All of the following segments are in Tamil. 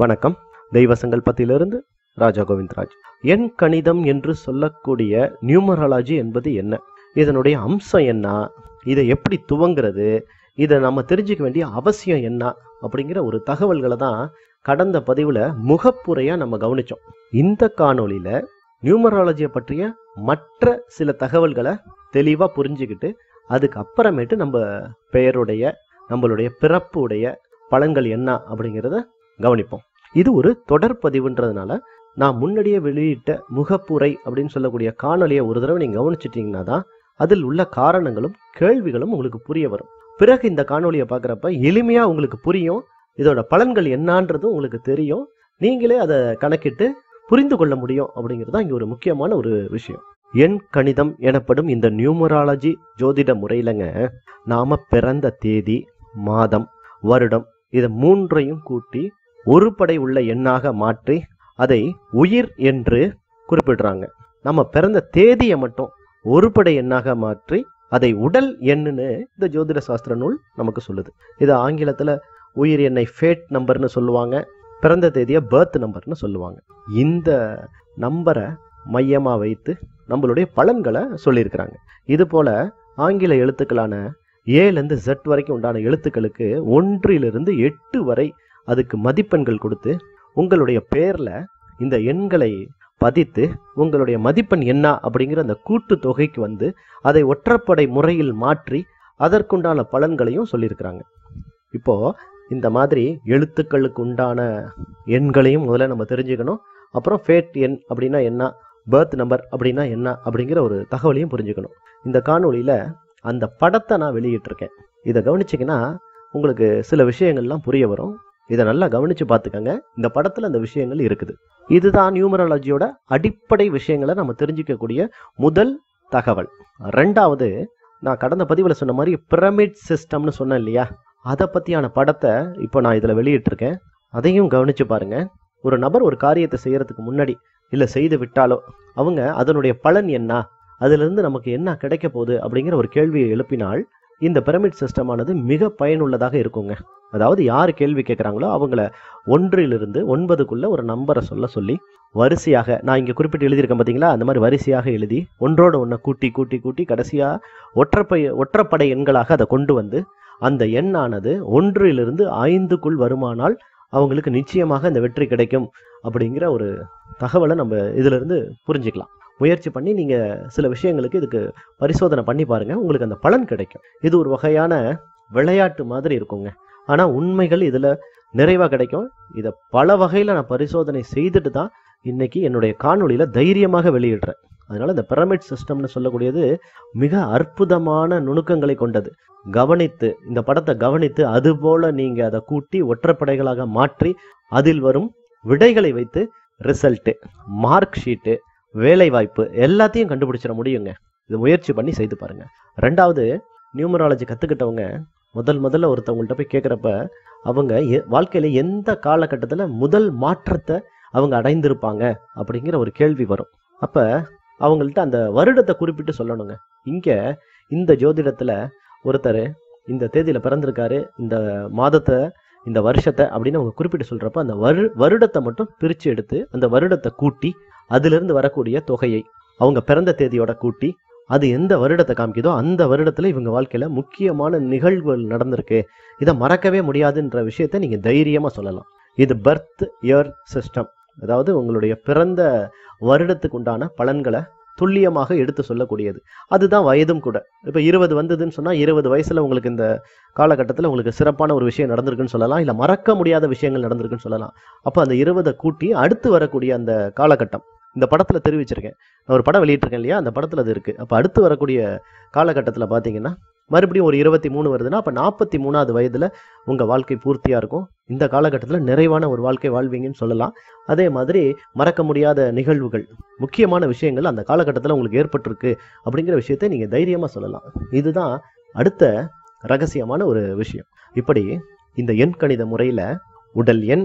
வணக்கம். தெய்வ சங்கல்பத்திலிருந்து ராஜா கோவிந்த்ராஜ். எண் கணிதம் என்று சொல்லக்கூடிய நியூமராலஜி என்பது என்ன? இதனுடைய அம்சம் என்ன? இதை எப்படி துவங்குறது? இதை நம்ம தெரிஞ்சுக்க வேண்டிய அவசியம் என்ன? அப்படிங்கிற ஒரு தகவல்களை தான் கடந்த பதிவில் முகப்புரையாக நம்ம கவனித்தோம் இந்த காணொளியில் நியூமராலஜியை பற்றிய மற்ற சில தகவல்களை தெளிவாக புரிஞ்சுக்கிட்டு அதுக்கப்புறமேட்டு நம்ம பெயருடைய நம்மளுடைய பிறப்புடைய பலன்கள் என்ன அப்படிங்கிறத கவனிப்போம். இது ஒரு தொடர் பதிவுன்றதுனால நான் முன்னாடியே வெளியிட்ட முகப்புரை அப்படின்னு சொல்லக்கூடிய காணொலியை ஒரு தடவை நீங்கள் கவனிச்சிட்டிங்கன்னா தான் அதில் உள்ள காரணங்களும் கேள்விகளும் உங்களுக்கு புரிய வரும். பிறகு இந்த காணொலியை பார்க்குறப்ப எளிமையாக உங்களுக்கு புரியும். இதோட பலன்கள் என்னான்றதும் உங்களுக்கு தெரியும். நீங்களே அதை கணக்கிட்டு புரிந்து கொள்ள முடியும் அப்படிங்கிறது தான் இங்கே ஒரு முக்கியமான ஒரு விஷயம். எண் கணிதம் எனப்படும் இந்த நியூமராலஜி ஜோதிட முறையிலங்க நாம் பிறந்த தேதி மாதம் வருடம் இதை மூன்றையும் கூட்டி ஒரு படை உள்ள எண்ணாக மாற்றி அதை உயிர் என்று குறிப்பிடுறாங்க. நம்ம பிறந்த தேதியை மட்டும் ஒரு படை எண்ணாக மாற்றி அதை உடல் எண்ணுன்னு இந்த ஜோதிட சாஸ்திர நூல் நமக்கு சொல்லுது. இது ஆங்கிலத்தில் உயிர் எண்ணை ஃபேட் நம்பர்னு சொல்லுவாங்க பிறந்த தேதியை பர்த் நம்பர்னு சொல்லுவாங்க. இந்த நம்பரை மையமாக வைத்து நம்மளுடைய பலன்களை சொல்லியிருக்கிறாங்க. இது போல ஆங்கில எழுத்துக்களான ஏலேருந்து ஜெட் வரைக்கும் உண்டான எழுத்துக்களுக்கு ஒன்றிலிருந்து எட்டு வரை அதுக்கு மதிப்பெண்கள் கொடுத்து உங்களுடைய பேரில் இந்த எண்களை பதித்து உங்களுடைய மதிப்பெண் என்ன அப்படிங்கிற அந்த கூட்டு தொகைக்கு வந்து அதை ஒற்றைப்படை முறையில் மாற்றி அதற்குண்டான பலன்களையும் சொல்லியிருக்கிறாங்க. இப்போ இந்த மாதிரி எழுத்துக்களுக்கு உண்டான எண்களையும் முதல்ல நம்ம தெரிஞ்சுக்கணும். அப்புறம் ஃபேட் எண் அப்படின்னா என்ன பர்த் நம்பர் அப்படின்னா என்ன அப்படிங்கிற ஒரு தகவலையும் புரிஞ்சுக்கணும். இந்த காணொலியில் அந்த படத்தை நான் வெளியிட்டிருக்கேன். இதை கவனிச்சிங்கன்னா உங்களுக்கு சில விஷயங்கள்லாம் புரிய வரும். இதை நல்லா கவனித்து பார்த்துக்கங்க. இந்த படத்தில் அந்த விஷயங்கள் இருக்குது. இதுதான் நியூமராலஜியோட அடிப்படை விஷயங்களை நம்ம தெரிஞ்சிக்கக்கூடிய முதல் தகவல். ரெண்டாவது நான் கடந்த பதிவில் சொன்ன மாதிரி பிரமிட் சிஸ்டம்னு சொன்னேன் இல்லையா? அதை பற்றியான படத்தை இப்போ நான் இதில் வெளியிட்டிருக்கேன். அதையும் கவனித்து பாருங்க. ஒரு நபர் ஒரு காரியத்தை செய்யறதுக்கு முன்னாடி இல்லை செய்து விட்டாலோ அவங்க அதனுடைய பலன் என்ன? அதிலிருந்து நமக்கு என்ன கிடைக்க போகுது அப்படிங்கிற ஒரு கேள்வியை எழுப்பினால் இந்த பிரமிட் சிஸ்டமானது மிக பயனுள்ளதாக இருக்குங்க. அதாவது யார் கேள்வி கேட்குறாங்களோ அவங்கள ஒன்றிலிருந்து ஒன்பதுக்குள்ளே ஒரு நம்பரை சொல்ல சொல்லி வரிசையாக நான் இங்கே குறிப்பிட்டு எழுதியிருக்கேன் பார்த்தீங்களா அந்த மாதிரி வரிசையாக எழுதி ஒன்றோட ஒன்றை கூட்டி கூட்டி கூட்டி கடைசியாக ஒற்றைப்பை ஒற்றைப்படை எண்களாக அதை கொண்டு வந்து அந்த எண்ணானது ஒன்றிலிருந்து ஐந்துக்குள் வருமானால் அவங்களுக்கு நிச்சயமாக இந்த வெற்றி கிடைக்கும் அப்படிங்கிற ஒரு தகவலை நம்ம இதிலிருந்து புரிஞ்சுக்கலாம். முயற்சி பண்ணி நீங்கள் சில விஷயங்களுக்கு இதுக்கு பரிசோதனை பண்ணி பாருங்கள் உங்களுக்கு அந்த பலன் கிடைக்கும். இது ஒரு வகையான விளையாட்டு மாதிரி இருக்குங்க. ஆனால் உண்மைகள் இதில் நிறைவாக கிடைக்கும். இதை பல வகையில் நான் பரிசோதனை செய்துட்டு தான் இன்னைக்கு என்னுடைய காணொலியில் தைரியமாக வெளியிடுறேன். அதனால் இந்த பிரமிட் சிஸ்டம்னு சொல்லக்கூடியது மிக அற்புதமான நுணுக்கங்களை கொண்டது. கவனித்து இந்த படத்தை கவனித்து அதுபோல் நீங்கள் அதை கூட்டி ஒற்றைப்படைகளாக மாற்றி அதில் வரும் விடைகளை வைத்து ரிசல்ட்டு மார்க் ஷீட்டு வேலை வாய்ப்பு எல்லாத்தையும் கண்டுபிடிச்சிட முடியுங்க. இது முயற்சி பண்ணி செய்து பாருங்க. ரெண்டாவது நியூமராலஜி கற்றுக்கிட்டவங்க முதல் முதல்ல ஒருத்தவங்கள்ட்ட போய் கேட்குறப்ப அவங்க எ- எந்த காலகட்டத்தில் முதல் மாற்றத்தை அவங்க அடைந்திருப்பாங்க அப்படிங்கிற ஒரு கேள்வி வரும். அப்போ அவங்கள்ட்ட அந்த வருடத்தை குறிப்பிட்டு சொல்லணுங்க. இங்கே இந்த ஜோதிடத்தில் ஒருத்தர் இந்த தேதியில் பிறந்திருக்காரு இந்த மாதத்தை இந்த வருஷத்தை அப்படின்னு அவங்க குறிப்பிட்டு சொல்கிறப்ப அந்த வரு வருடத்தை மட்டும் பிரித்து எடுத்து அந்த வருடத்தை கூட்டி அதிலிருந்து வரக்கூடிய தொகையை அவங்க பிறந்த தேதியோட கூட்டி அது எந்த வருடத்தை காமிக்குதோ அந்த வருடத்தில் இவங்க வாழ்க்கையில் முக்கியமான நிகழ்வுகள் நடந்திருக்கு. இதை மறக்கவே முடியாதுன்ற விஷயத்த நீங்கள் தைரியமாக சொல்லலாம். இது பர்த் இயர் சிஸ்டம் அதாவது உங்களுடைய பிறந்த வருடத்துக்கு உண்டான பலன்களை துல்லியமாக எடுத்து சொல்லக்கூடியது. அதுதான் வயதும் கூட. இப்போ இருபது வந்ததுன்னு சொன்னால் இருபது வயசில் உங்களுக்கு இந்த காலகட்டத்தில் உங்களுக்கு சிறப்பான ஒரு விஷயம் நடந்திருக்குன்னு சொல்லலாம். இல்லை மறக்க முடியாத விஷயங்கள் நடந்திருக்குன்னு சொல்லலாம். அப்போ அந்த இருபதை கூட்டி அடுத்து வரக்கூடிய அந்த காலகட்டம். இந்த படத்தில் தெரிவிச்சிருக்கேன். நான் ஒரு படம் வெளியிட்டிருக்கேன் இல்லையா? அந்த படத்தில் அது இருக்குது அப்போ அடுத்து வரக்கூடிய காலகட்டத்தில் பார்த்தீங்கன்னா மறுபடியும் ஒரு இருபத்தி மூணு வருதுன்னா அப்போ நாற்பத்தி மூணாவது வயதில் உங்கள் வாழ்க்கை பூர்த்தியாக இருக்கும். இந்த காலகட்டத்தில் நிறைவான ஒரு வாழ்க்கை வாழ்வீங்கன்னு சொல்லலாம். அதே மாதிரி மறக்க முடியாத நிகழ்வுகள் முக்கியமான விஷயங்கள் அந்த காலகட்டத்தில் உங்களுக்கு ஏற்பட்டிருக்கு அப்படிங்கிற விஷயத்தை நீங்கள் தைரியமாக சொல்லலாம். இதுதான் அடுத்த ரகசியமான ஒரு விஷயம். இப்படி இந்த எண் கணித முறையில் உடல் எண்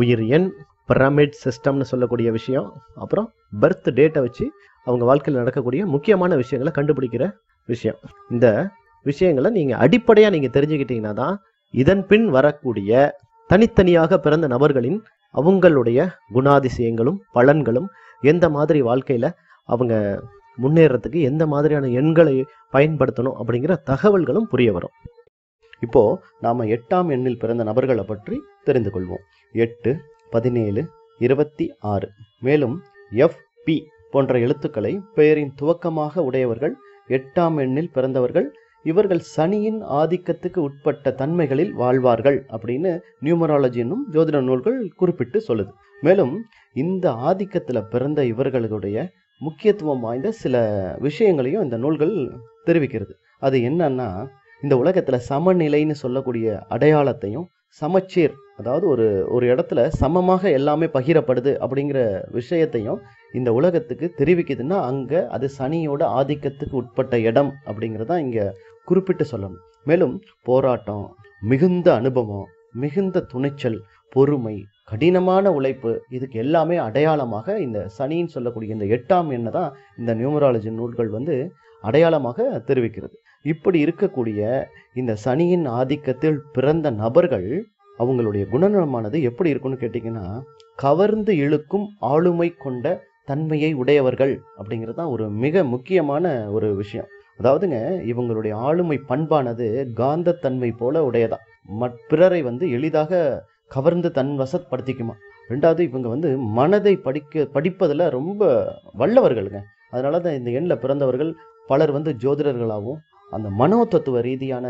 உயிர் எண் பிரமிட் சிஸ்டம்னு சொல்லக்கூடிய விஷயம் அப்புறம் பர்த் டேட்டை வச்சு அவங்க வாழ்க்கையில் நடக்கக்கூடிய முக்கியமான விஷயங்களை கண்டுபிடிக்கிற விஷயம். இந்த விஷயங்களை நீங்கள் அடிப்படையாக நீங்கள் தெரிஞ்சுக்கிட்டீங்கன்னா தான் இதன் பின் வரக்கூடிய தனித்தனியாக பிறந்த நபர்களின் அவங்களுடைய குணாதிசயங்களும் பலன்களும் எந்த மாதிரி வாழ்க்கையில் அவங்க முன்னேறத்துக்கு எந்த மாதிரியான எண்களை பயன்படுத்தணும் அப்படிங்கிற தகவல்களும் புரிய வரும். இப்போ நாம எட்டாம் எண்ணில் பிறந்த நபர்களை பற்றி தெரிந்து கொள்வோம். எட்டு பதினேழு இருபத்தி ஆறு. மேலும் எஃப் பி போன்ற எழுத்துக்களை பெயரின் துவக்கமாக உடையவர்கள் எட்டாம் எண்ணில் பிறந்தவர்கள் இவர்கள் சனியின் ஆதிக்கத்துக்கு உட்பட்ட தன்மைகளில் வாழ்வார்கள் அப்படின்னு நியூமராலஜி என்னும் ஜோதிட நூல்கள் குறிப்பிட்டு சொல்லுது. மேலும் இந்த ஆதிக்கத்தில் பிறந்த இவர்களுடைய முக்கியத்துவம் வாய்ந்த சில விஷயங்களையும் இந்த நூல்கள் தெரிவிக்கிறது. அது என்னன்னா இந்த உலகத்தில் சமநிலைன்னு சொல்லக்கூடிய அடையாளத்தையும் சமச்சீர் அதாவது ஒரு ஒரு இடத்துல சமமாக எல்லாமே பகிரப்படுது அப்படிங்கிற விஷயத்தையும் இந்த உலகத்துக்கு தெரிவிக்குதுன்னா அங்கே அது சனியோட ஆதிக்கத்துக்கு உட்பட்ட இடம் அப்படிங்கிறதான் இங்கே குறிப்பிட்டு சொல்லணும். மேலும் போராட்டம் மிகுந்த அனுபவம் மிகுந்த துணிச்சல் பொறுமை கடினமான உழைப்பு இதுக்கு எல்லாமே அடையாளமாக இந்த சனின்னு சொல்லக்கூடிய இந்த எட்டாம் எண்ணை தான் இந்த நியூமராலஜி நூல்கள் வந்து அடையாளமாக தெரிவிக்கிறது. இப்படி இருக்கக்கூடிய இந்த சனியின் ஆதிக்கத்தில் பிறந்த நபர்கள் அவங்களுடைய குணநலமானது எப்படி இருக்கும்னு கேட்டிங்கன்னா கவர்ந்து இழுக்கும் ஆளுமை கொண்ட தன்மையை உடையவர்கள் அப்படிங்கிறது தான் ஒரு மிக முக்கியமான ஒரு விஷயம். அதாவதுங்க இவங்களுடைய ஆளுமை பண்பானது காந்தத்தன்மை போல உடையதா? மற்பிறரை வந்து எளிதாக கவர்ந்து தன் வசப்படுத்திக்குமா? ரெண்டாவது இவங்க வந்து மனதை படிக்க படிப்பதில் ரொம்ப வல்லவர்களுங்க. அதனால தான் இந்த எண்ணில் பிறந்தவர்கள் பலர் வந்து ஜோதிடர்களாகவும் அந்த மனோதத்துவ ரீதியான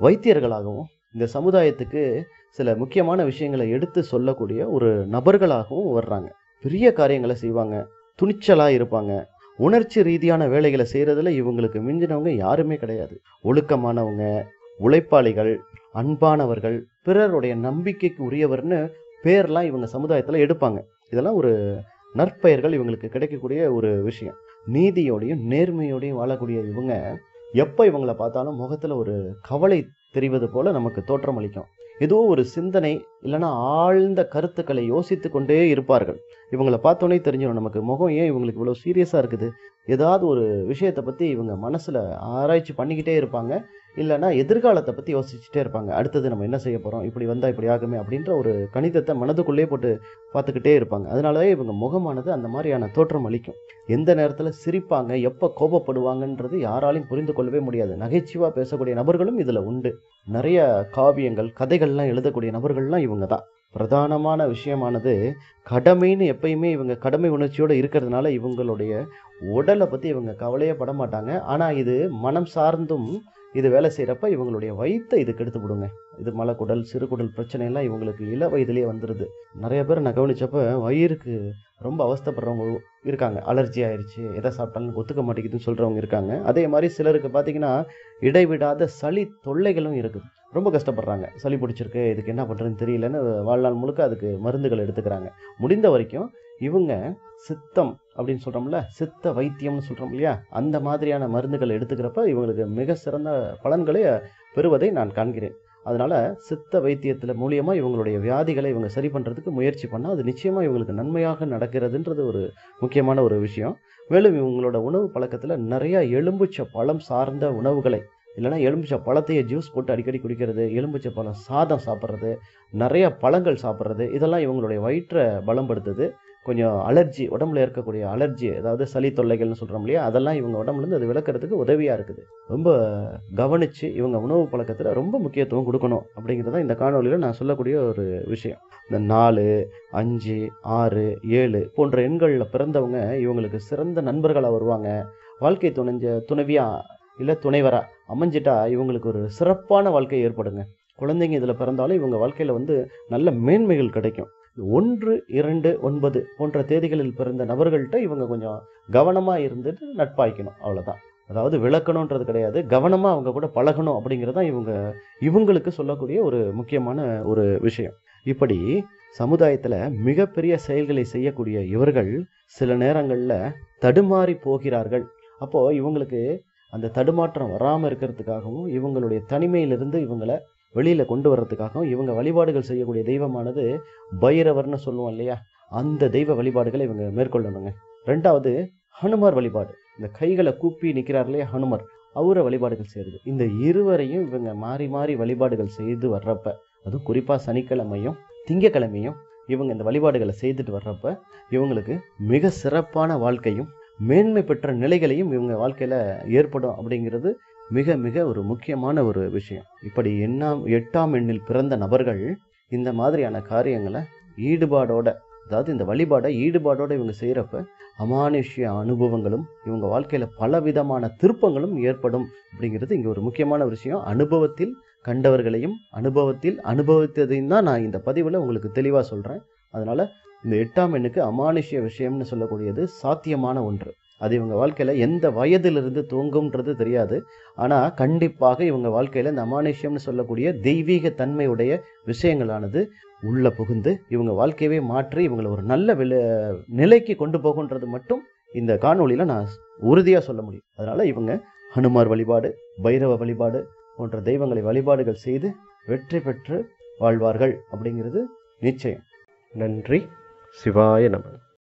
வைத்தியர்களாகவும் இந்த சமுதாயத்துக்கு சில முக்கியமான விஷயங்களை எடுத்து சொல்லக்கூடிய ஒரு நபர்களாகவும் வர்றாங்க. பெரிய காரியங்களை செய்வாங்க துணிச்சலாக இருப்பாங்க. உணர்ச்சி ரீதியான வேலைகளை செய்கிறதுல இவங்களுக்கு மிஞ்சினவங்க யாருமே கிடையாது. ஒழுக்கமானவங்க உழைப்பாளிகள் அன்பானவர்கள் பிறருடைய நம்பிக்கைக்கு உரியவர்னு பேர்லாம் இவங்க சமுதாயத்தில் எடுப்பாங்க. இதெல்லாம் ஒரு நற்பெயர்கள் இவங்களுக்கு கிடைக்கக்கூடிய ஒரு விஷயம். நீதியோடையும் நேர்மையோடையும் வாழக்கூடிய இவங்க எப்போ இவங்களை பார்த்தாலும் முகத்தில் ஒரு கவலை தெரிவது போல் நமக்கு தோற்றமளிக்கும். ஏதோ ஒரு சிந்தனை இல்லைன்னா ஆழ்ந்த கருத்துக்களை யோசித்து கொண்டே இருப்பார்கள். இவங்களை பார்த்தோன்னே தெரிஞ்சிடும் நமக்கு முகம் ஏன் இவங்களுக்கு இவ்வளோ சீரியஸாக இருக்குது? ஏதாவது ஒரு விஷயத்தை பற்றி இவங்க மனசில் ஆராய்ச்சி பண்ணிக்கிட்டே இருப்பாங்க. இல்லைன்னா எதிர்காலத்தை பற்றி யோசிச்சுட்டே இருப்பாங்க. அடுத்தது நம்ம என்ன செய்ய போகிறோம் இப்படி வந்தால் இப்படி ஆகுமே அப்படின்ற ஒரு கணிதத்தை மனதுக்குள்ளே போட்டு பார்த்துக்கிட்டே இருப்பாங்க. அதனாலவே இவங்க முகமானது அந்த மாதிரியான தோற்றம் அளிக்கும். எந்த நேரத்தில் சிரிப்பாங்க எப்போ கோபப்படுவாங்கன்றது யாராலையும் புரிந்து கொள்ளவே முடியாது. நகைச்சுவாக பேசக்கூடிய நபர்களும் இதில் உண்டு. நிறைய காவியங்கள் கதைகள்லாம் எழுதக்கூடிய நபர்கள்லாம் இவங்க தான் பிரதானமான விஷயமானது கடமைன்னு எப்பயுமே இவங்க கடமை உணர்ச்சியோடு இருக்கிறதுனால இவங்களுடைய உடலை பற்றி இவங்க கவலையே பட மாட்டாங்க. ஆனால் இது மனம் சார்ந்தும் இது வேலை செய்கிறப்ப இவங்களுடைய வயிற்றை இது கெடுத்து விடுங்க இது மலக்குடல் சிறுகுடல் பிரச்சனையெல்லாம் இவங்களுக்கு இள வயதிலேயே வந்துடுது நிறைய பேர் நான் கவனிச்சப்ப வயிறுக்கு ரொம்ப அவஸ்தைப்படுறவங்க இருக்காங்க. அலர்ஜி ஆயிடுச்சு எதை சாப்பிட்டாலும் ஒத்துக்க மாட்டேங்குதுன்னு சொல்கிறவங்க இருக்காங்க. அதே மாதிரி சிலருக்கு பார்த்தீங்கன்னா இடைவிடாத சளி தொல்லைகளும் இருக்குது. ரொம்ப கஷ்டப்படுறாங்க. சளி பிடிச்சிருக்கு இதுக்கு என்ன பண்ணுறதுன்னு தெரியலன்னு வாழ்நாள் முழுக்க அதுக்கு மருந்துகள் எடுத்துக்கிறாங்க. முடிந்த வரைக்கும் இவங்க சித்தம் அப்படின்னு சொல்கிறோம்ல சித்த வைத்தியம்னு சொல்கிறோம் இல்லையா? அந்த மாதிரியான மருந்துகள் எடுத்துக்கிறப்ப இவங்களுக்கு மிக சிறந்த பலன்களை பெறுவதை நான் காண்கிறேன். அதனால் சித்த வைத்தியத்தில் மூலியமாக இவங்களுடைய வியாதிகளை இவங்க சரி பண்ணுறதுக்கு முயற்சி பண்ணால் அது நிச்சயமாக இவங்களுக்கு நன்மையாக நடக்கிறதுன்றது ஒரு முக்கியமான ஒரு விஷயம். மேலும் இவங்களோட உணவு பழக்கத்தில் நிறையா எலும்புச்ச பழம் சார்ந்த உணவுகளை இல்லைனா எலும்புச்ச பழத்தையே ஜூஸ் போட்டு அடிக்கடி குடிக்கிறது எலும்புச்ச பழம் சாதம் சாப்பிட்றது நிறைய பழங்கள் சாப்பிட்றது இதெல்லாம் இவங்களுடைய வயிற்றை பலம்படுத்துது கொஞ்சம் அலர்ஜி உடம்புல இருக்கக்கூடிய அலர்ஜி அதாவது சளி தொல்லைகள்னு சொல்கிறோம் இல்லையா? அதெல்லாம் இவங்க உடம்புலேருந்து அது விளக்குறதுக்கு உதவியாக இருக்குது. ரொம்ப கவனித்து இவங்க உணவு பழக்கத்தில் ரொம்ப முக்கியத்துவம் கொடுக்கணும் அப்படிங்கிறத இந்த காணொலியில் நான் சொல்லக்கூடிய ஒரு விஷயம். இந்த நாலு அஞ்சு ஆறு ஏழு போன்ற எண்களில் பிறந்தவங்க இவங்களுக்கு சிறந்த நண்பர்களாக வருவாங்க. வாழ்க்கை துணைஞ்ச துணைவியாக இல்லை துணைவராக அமைஞ்சிட்டா இவங்களுக்கு ஒரு சிறப்பான வாழ்க்கை ஏற்படுங்க. குழந்தைங்க இதில் பிறந்தாலும் இவங்க வாழ்க்கையில் வந்து நல்ல மேன்மைகள் கிடைக்கும். ஒன்று இரண்டு ஒன்பது போன்ற தேதிகளில் பிறந்த நபர்கள்ட்ட இவங்க கொஞ்சம் கவனமாக இருந்துட்டு நட்பாய்க்கணும் அவ்வளோதான் அதாவது விளக்கணுன்றது கிடையாது. கவனமாக அவங்க கூட பழகணும் அப்படிங்கிறதான் இவங்க இவங்களுக்கு சொல்லக்கூடிய ஒரு முக்கியமான ஒரு விஷயம். இப்படி சமுதாயத்தில் மிகப்பெரிய செயல்களை செய்யக்கூடிய இவர்கள் சில நேரங்களில் தடுமாறி போகிறார்கள். அப்போது இவங்களுக்கு அந்த தடுமாற்றம் வராமல் இருக்கிறதுக்காகவும் இவங்களுடைய தனிமையிலிருந்து இவங்களை வெளியில் கொண்டு வர்றதுக்காகவும் இவங்க வழிபாடுகள் செய்யக்கூடிய தெய்வமானது பைரவர்னு சொல்லுவோம் இல்லையா? அந்த தெய்வ வழிபாடுகளை இவங்க மேற்கொள்ளணுங்க. ரெண்டாவது ஹனுமார் வழிபாடு. இந்த கைகளை கூப்பி நிற்கிறார் இல்லையா ஹனுமர்? அவரை வழிபாடுகள் செய்கிறது இந்த இருவரையும் இவங்க மாறி மாறி வழிபாடுகள் செய்து வர்றப்ப அதுவும் குறிப்பாக சனிக்கிழமையும் திங்கக்கிழமையும் இவங்க இந்த வழிபாடுகளை செய்துட்டு வர்றப்ப இவங்களுக்கு மிக சிறப்பான வாழ்க்கையும் மேன்மை பெற்ற நிலைகளையும் இவங்க வாழ்க்கையில் ஏற்படும் அப்படிங்கிறது மிக மிக ஒரு முக்கியமான ஒரு விஷயம். இப்படி எண்ணாம் எட்டாம் எண்ணில் பிறந்த நபர்கள் இந்த மாதிரியான காரியங்களை ஈடுபாடோட அதாவது இந்த வழிபாடை ஈடுபாடோட இவங்க செய்கிறப்ப அமானுஷ்ய அனுபவங்களும் இவங்க வாழ்க்கையில் பல விதமான திருப்பங்களும் ஏற்படும் அப்படிங்கிறது இங்கே ஒரு முக்கியமான விஷயம். அனுபவத்தில் கண்டவர்களையும் அனுபவத்தில் அனுபவித்ததையும் தான் நான் இந்த பதிவில் உங்களுக்கு தெளிவாக சொல்கிறேன் அதனால் இந்த எட்டாம் எண்ணுக்கு அமானுஷ்ய விஷயம்னு சொல்லக்கூடியது சாத்தியமான ஒன்று. அது இவங்க வாழ்க்கையில் எந்த வயதிலிருந்து தூங்கும்ன்றது தெரியாது. ஆனால் கண்டிப்பாக இவங்க வாழ்க்கையில் இந்த அமானுஷ்யம்னு சொல்லக்கூடிய தெய்வீக தன்மையுடைய விஷயங்களானது உள்ளே புகுந்து இவங்க வாழ்க்கையவே மாற்றி இவங்களை ஒரு நல்ல வில நிலைக்கு கொண்டு போகுன்றது மட்டும் இந்த காணொலியில் நான் உறுதியாக சொல்ல முடியும். அதனால் இவங்க ஹனுமார் வழிபாடு பைரவ வழிபாடு போன்ற தெய்வங்களை வழிபாடுகள் செய்து வெற்றி பெற்று வாழ்வார்கள் அப்படிங்கிறது நிச்சயம். நன்றி. சிவாய நமன்